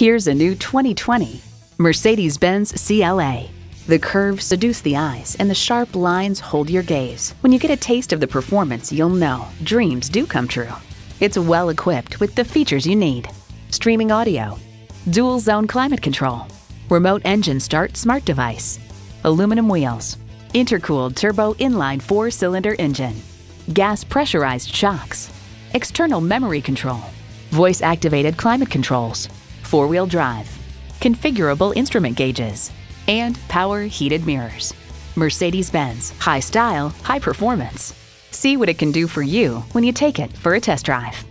Here's a new 2020 Mercedes-Benz CLA. The curves seduce the eyes and the sharp lines hold your gaze. When you get a taste of the performance, you'll know dreams do come true. It's well equipped with the features you need. Streaming audio, dual zone climate control, remote engine start smart device, aluminum wheels, intercooled turbo inline four-cylinder engine, gas pressurized shocks, external memory control, voice activated climate controls, four-wheel drive, configurable instrument gauges, and power heated mirrors. Mercedes-Benz, high style, high performance. See what it can do for you when you take it for a test drive.